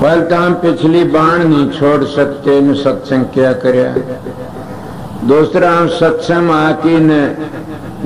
पहले तो हम पिछली बाण नहीं छोड़ सकते इन सत्संग क्या कर? दूसरा हम सत्संग आकी ने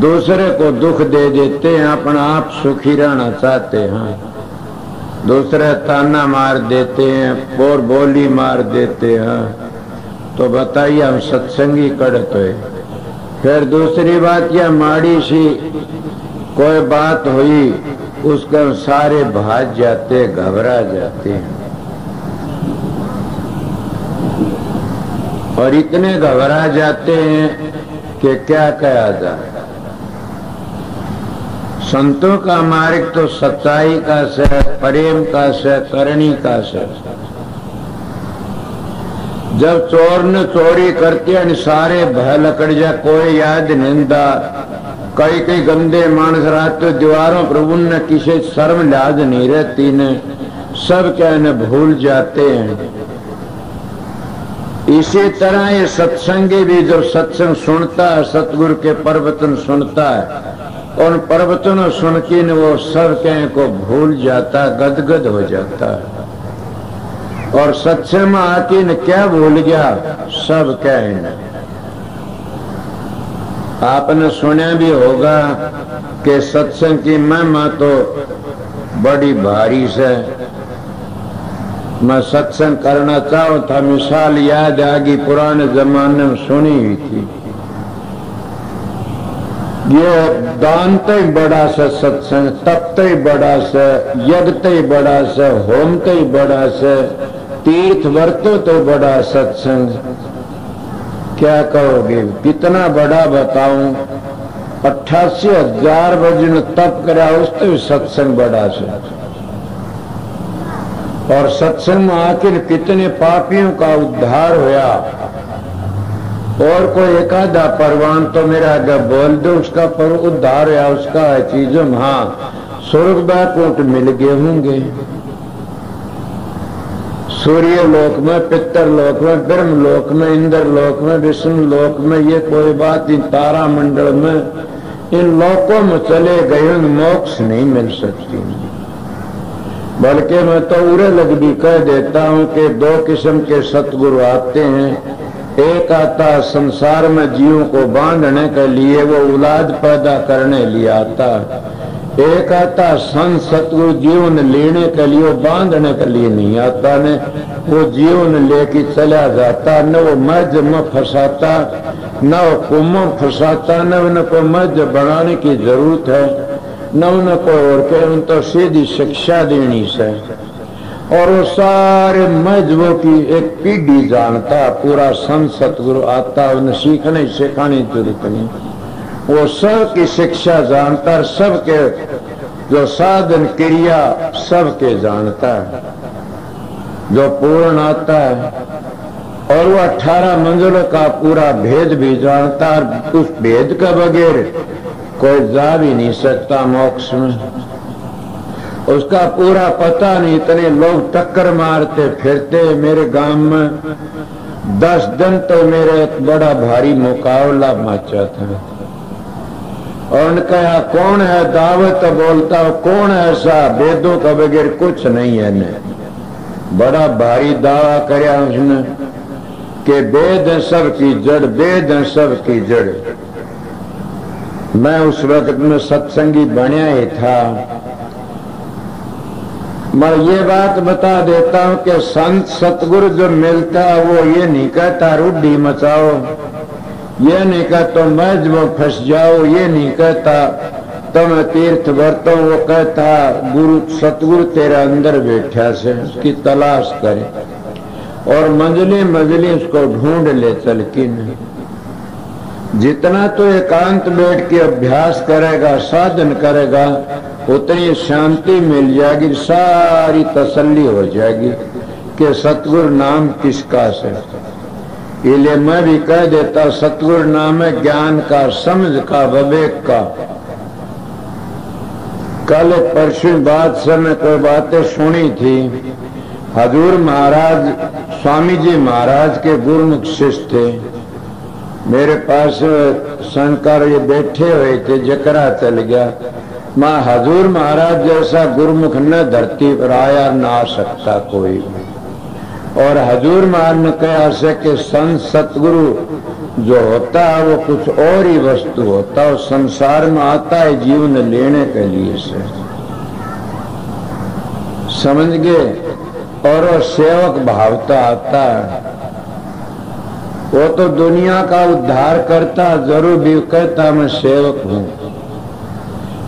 दूसरे को दुख दे देते हैं, अपना आप सुखी रहना चाहते हैं। दूसरे, ताना मार देते हैं और बोली मार देते हैं। तो बताइए, हम सत्संगी कड़त हुए फिर दूसरी बात, यह माड़ी सी कोई बात हुई, उसके सारे भाग जाते, घबरा जाते हैं। और इतने घबरा जाते हैं कि क्या कहा जाए संतों का मार्ग तो सच्चाई का से प्रेम का से करणी का से जब चोर ने चोरी करते सारे भय लकड़ जा, कोई याद निंदा। कई कई गंदे मानस रात तो दीवारों प्रभु उन किसी शर्म लिहाज नहीं रहती, ने सब क्या न भूल जाते हैं। इसी तरह ये सत्संगी भी जब सत्संग सुनता है, सतगुरु के प्रवचन सुनता है, उन प्रवचनों सुन के वो सब कह को भूल जाता है गदगद हो जाता है। और सत्संग में आके न क्या भूल गया, सब कह। आपने सुना भी होगा कि सत्संग की महिमा तो बड़ी भारी से मैं सत्संग करना चाहूँ था, मिसाल याद आ गई, पुराने जमाने में सुनी हुई थी। ये दान तो ही बड़ा सा सत्संग, तप ही बड़ा सा, यज्ञ ही बड़ा सा, होम तो ही बड़ा सा, तीर्थ वर्तो तो बड़ा सत्संग। क्या कहोगे? कितना बड़ा बताऊँ? अट्ठासी हज़ार वज़न तप करा उस तो सत्संग बड़ा सा। और सत्संग आखिर कितने पापियों का उद्धार होया? और कोई एक आधा परवान तो मेरा आगे बोल दो, उसका पर उद्धार होया उसका चीज़ों हाँ स्वर्ग बैकुंठ मिल गए होंगे। सूर्य लोक में पितर लोक में, ब्रह्म लोक में, इंद्र लोक में, विष्णु लोक में, ये कोई बात इन तारा मंडल में, इन लोकों में चले गए मोक्ष नहीं मिल सकती। बल्कि मैं तो उरे लग भी कह देता हूँ कि दो किस्म के सतगुरु आते हैं। एक आता संसार में जीवों को बांधने के लिए, वो औलाद पैदा करने लिए आता। एक आता संत सतगुरु जीवन लेने के लिए बांधने के लिए नहीं आता, ने वो जीवन लेके चला जाता, न वो मज में फंसाता, न वो कुम फंसाता, न उनको मज बनाने की ज़रूरत है। न उनको और के उन तो सीधी शिक्षा देनी से। और वो सारे मजबों की एक पीढ़ी जानता, पूरा संत सतगुरु आता, उन्हें सीखने, सिखाने ज़रूरत नहीं। वो सब की शिक्षा जानता सबके जो साधन क्रिया, सबके जानता है। जो पूर्ण आता है। और वो अठारह मंजिलों का पूरा भेद भी जानता है उस भेद का बगैर कोई जा भी नहीं सकता मोक्ष में। उसका पूरा पता नहीं, इतने लोग टक्कर मारते, फिरते मेरे गाँव में। दस दिन तो मेरे एक बड़ा भारी मुकाबला मचा था। और कहा, कौन है दावत बोलता कौन ऐसा? वेदों का बगैर कुछ नहीं है ने बड़ा भारी दावा कराया उसने कि वेद जड़, वेद सब की जड़। मैं उस वक्त में सत्संगी बनया ही था। मैं ये बात बता देता हूँ कि संत सतगुरु जो मिलता है, वो ये नहीं कहता रूढ़ी मचाओ। ये नहीं कहता, मैं वो फंस जाओ ये नहीं कहता तुम तीर्थ बरतो वो कहता, गुरु, सतगुरु तेरा अंदर बैठा से उसकी तलाश करे और मंजली मंजली उसको ढूंढ ले चल की नहीं जितना तो एकांत बैठ के अभ्यास करेगा, साधन करेगा, उतनी शांति मिल जाएगी, सारी तसल्ली हो जाएगी कि सतगुरु नाम किसका से इसलिए मैं भी कह देता, सतगुरु नाम है ज्ञान का, समझ का, विवेक का। कल परसों बाद से मैं कोई बातें सुनी थी। हजूर महाराज, स्वामी जी महाराज के गुरुमुख शिष्य थे। मेरे पास शंकर ये बैठे हुए थे, जकरा चल गया। माँ हजूर महाराज जैसा गुरुमुख न धरती पर आया, ना आ सकता कोई और हजूर महाराज ने कहा से कि संत सतगुरु जो होता है वो कुछ और ही वस्तु होता है संसार में आता है जीवन लेने के लिए से। समझ गए? और सेवक भावता आता है। वो तो दुनिया का उद्धार करता, ज़रूर भी कहता, मैं सेवक हूँ।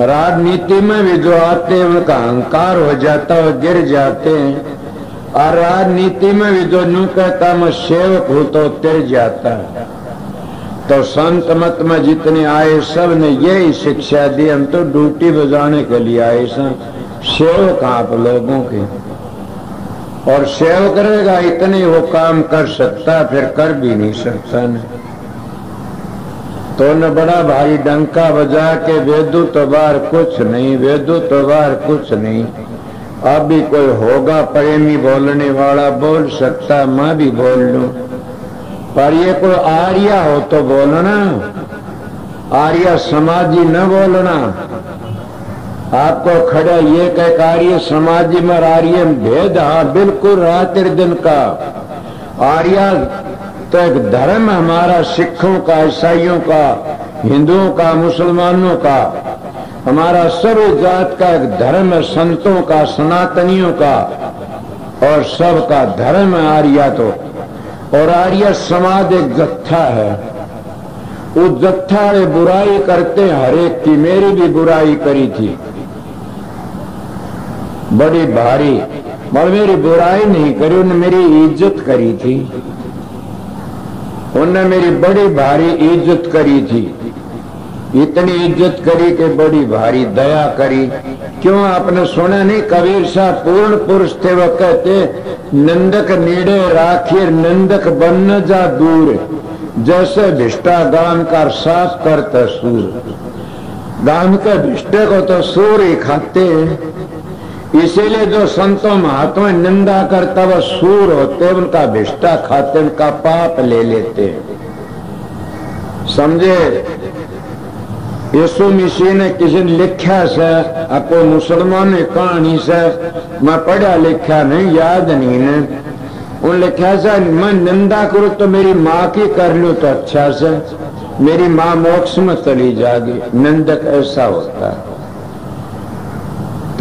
राजनीति में भी जो आते हैं, उनका अहंकार हो जाता है गिर जाते हैं। और राजनीति में भी जो न्यू कहता, मैं सेवक हूँ तो तिर जाता। है तो संत मत में जितने आए सबने यही शिक्षा दी। हम तो ड्यूटी बजाने के लिए आए सेवक आप लोगों के। और सेव करेगा, इतने वो काम कर सकता, फिर कर भी नहीं सकता नहीं तो न बड़ा भारी डंका बजा के, वेदू तो बार कुछ नहीं, वेदू तो बार कुछ नहीं। अब भी कोई होगा प्रेमी बोलने वाला, बोल सकता, मैं भी बोल लू। पर ये कोई आर्या हो तो बोलना। आर्या समाजी न बोलना। आपको खड़ा ये कह आर्य समाजी में आर्य भेद हाँ बिल्कुल रात दिन का। आर्या तो एक धर्म हमारा, सिखों का, ईसाइयों का, हिंदुओं का, मुसलमानों का। हमारा सर्व जात का एक धर्म है, संतों का, सनातनियों का। और सबका धर्म है आर्या तो। और आर्य समाज एक जत्था है। उस जत्था बुराई करते हरेक की, मेरी भी बुराई करी थी। बड़ी भारी और मेरी बुराई नहीं करी उन्हें मेरी इज़्ज़त करी थी। उनने मेरी बड़ी भारी इज़्ज़त करी थी। इतनी इज़्ज़त करी कि बड़ी भारी दया करी। क्यों आपने सुना नहीं, कबीर साहब पूर्ण पुरुष थे, वो कहते, नंदक नेड़े राखिर नंदक बन जा दूर। जैसे भिष्टा गाम का साफ़ करता सूर। गाम के भिष्टे को तो सूर ही खाते हैं। इसीलिए जो संतों महात्मा निंदा करता वह सूर होते उनका भिष्टा खाते उनका पाप ले लेते समझे? यीशु मसीह ने किसी ने लिखा से आपको मुसलमान ने कहानी से, मैं पढ़ा लिखा नहीं, याद नहीं ने उन लिखा से, मैं निंदा करूँ तो मेरी माँ की कर लू तो अच्छा से, मेरी माँ मोक्ष में चली जाएगी। निंदक ऐसा होता है।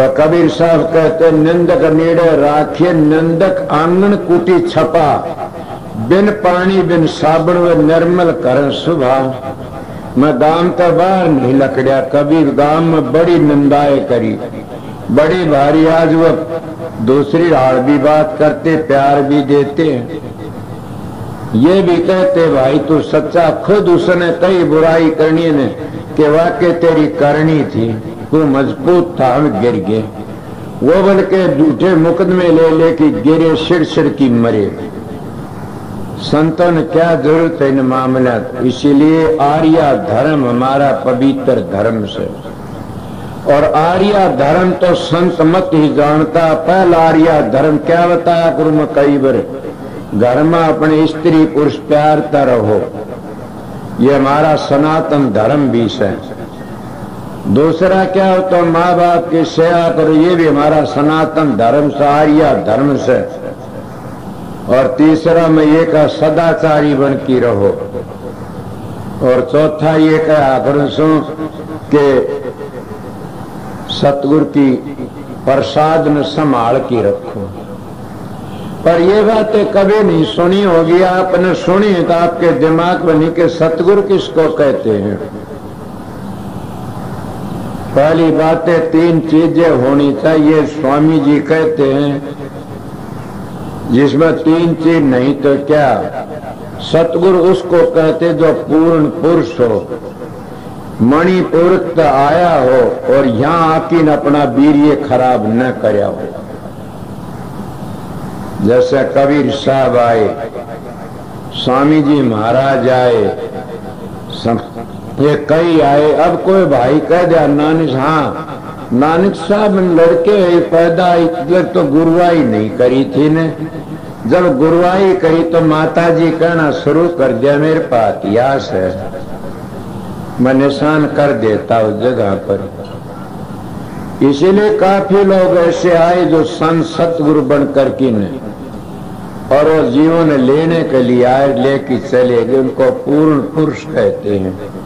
तो कबीर साहब कहते, निंदक नेड़े राखिए निंदक आँगन कुटी छपा। बिन पानी, बिन साबुन व निर्मल कर सुबह मैं गाँव तो बाहर नहीं लकड़िया, कबीर गाँव में बड़ी निंदाए करी। बड़ी भारी आज वो दूसरी हाड़ भी बात करते, प्यार भी देते। ये भी कहते, भाई, तू सच्चा खुद उसने कई बुराई करनी ने कि वाकई तेरी करनी थी। वो मज़बूत था गिर गए। वो बल के झूठे मुकदमे ले लेके गिरे सिर सिर की मरे। संतों ने क्या ज़रूरत है इन मामला इसीलिए आर्या धर्म हमारा पवित्र धर्म से। और आर्या धर्म तो संत मत ही जानता, पहला आर्या धर्म क्या बताया गुरु में कई बार घर में अपने स्त्री पुरुष प्यारता रहो। ये हमारा सनातन धर्म भी है। दूसरा क्या हो तो माँ बाप की सेवा करो, ये भी हमारा सनातन धर्म से, आर्य धर्म से। और तीसरा में ये का सदाचारी बन की रहो। और चौथा ये करूँ सो के सतगुरु की प्रसाद में संभाल की रखो। पर ये बातें कभी नहीं सुनी होगी, आपने सुनी तो आपके दिमाग में नहीं के सतगुरु किसको कहते हैं। पहली बातें तीन चीज़ें होनी चाहिए, स्वामी जी कहते हैं, जिसमें तीन चीज़ नहीं तो क्या? सतगुरु उसको कहते जो पूर्ण पुरुष हो मणिपुर आया हो और यहाँ आकिन अपना वीर खराब न करया हो। जैसे कबीर साहब आए, स्वामी जी महाराज आए ये कई आए, अब कोई भाई कह दिया नानक हाँ नानक साहब लड़के पैदा इतने तो गुरुवाई नहीं करी थी ने। जब गुरुवाई करी तो माता जी कहना शुरू कर दिया, मेरे पास यास है। मैं निशान कर देता उस जगह पर। इसीलिए काफ़ी लोग ऐसे आए जो संत सतगुरु बनकर के ने और वो जीवन लेने के लिए आए, लेके चले गए। उनको पूर्ण पुरुष कहते हैं।